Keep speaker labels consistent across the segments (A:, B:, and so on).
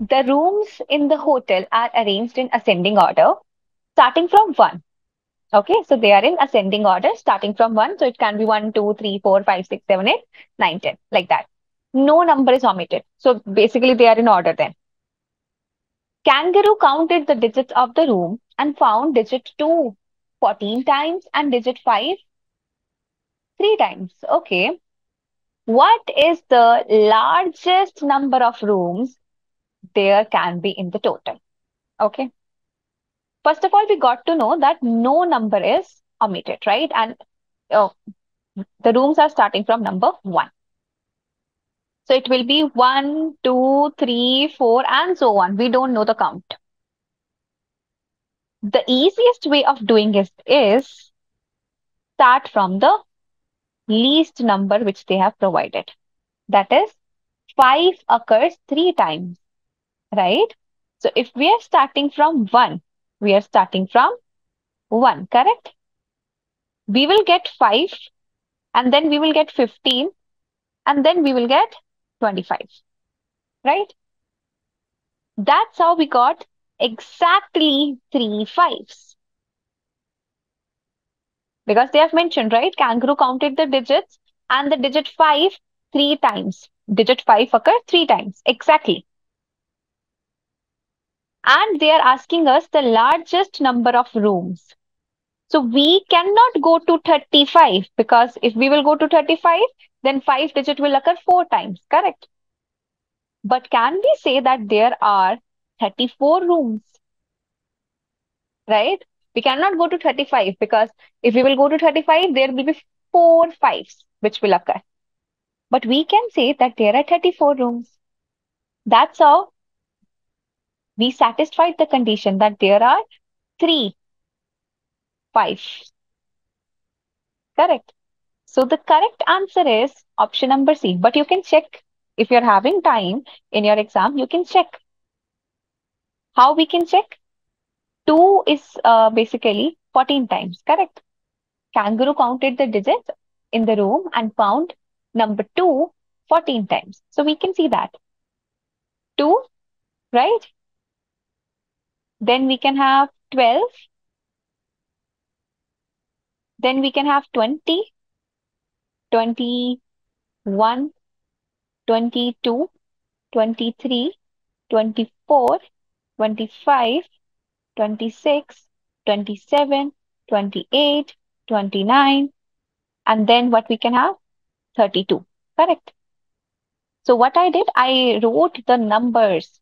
A: The rooms in the hotel are arranged in ascending order, starting from 1. Okay, so they are in ascending order, starting from 1. So it can be 1, 2, 3, 4, 5, 6, 7, 8, 9, 10, like that. No number is omitted. So basically they are in order then. Kangaroo counted the digits of the room and found digit 2 14 times and digit 5 3 times. Okay. What is the largest number of rooms there can be in the total? Okay. First of all, we got to know that no number is omitted, right? And oh, the rooms are starting from number 1. So it will be 1, 2, 3, 4, and so on. We don't know the count. The easiest way of doing it is start from the least number which they have provided. That is 5 occurs 3 times, right? So if we are starting from 1, we are starting from 1, correct? We will get 5 and then we will get 15 and then we will get 25, right? That's how we got exactly three fives. Because they have mentioned, right? Kangaroo counted the digits and the digit 5 three times. Digit 5 occurred three times. Exactly. And they are asking us the largest number of rooms. So we cannot go to 35 because if we will go to 35, then 5 digit will occur 4 times, correct? But can we say that there are 34 rooms? Right? We cannot go to 35 because if we will go to 35, there will be four fives which will occur. But we can say that there are 34 rooms. That's how we satisfied the condition that there are 3 fives. Correct. So the correct answer is option number C. But you can check if you're having time in your exam, you can check. How we can check? 2 is uh, basically 14 times, correct? Kangaroo counted the digits in the room and found number 2 14 times. So we can see that. 2, right? Then we can have 12. Then we can have 20, 21, 22, 23, 24, 25, 26, 27, 28, 29, and then what we can have? 32. Correct. So what I did, I wrote the numbers,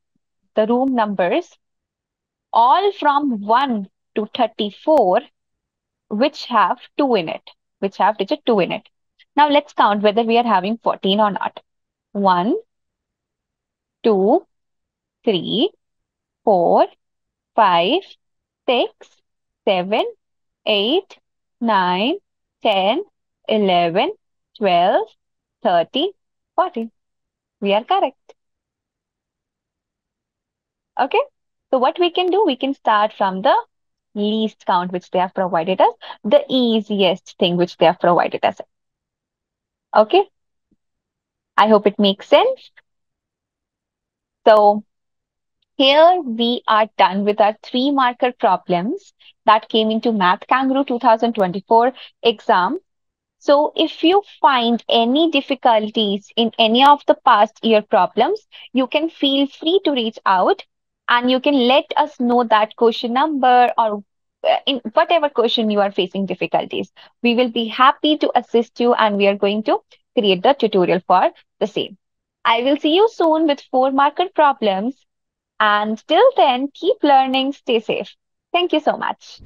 A: the room numbers, all from 1 to 34, which have 2 in it, which have digit 2 in it. Now let's count whether we are having 14 or not. 1, 2, 3, 4, 5, 6, 7, 8, 9, 10, 11, 12, 13, 14. We are correct. Okay. So what we can do, we can start from the least count which they have provided us, the easiest thing which they have provided us. Okay. I hope it makes sense. So here we are done with our three marker problems that came into Math Kangaroo 2024 exam. So if you find any difficulties in any of the past year problems, you can feel free to reach out and you can let us know that question number or uh, in whatever question you are facing difficulties. We will be happy to assist you and we are going to create the tutorial for the same. I will see you soon with four marker problems. And till then, keep learning, stay safe. Thank you so much.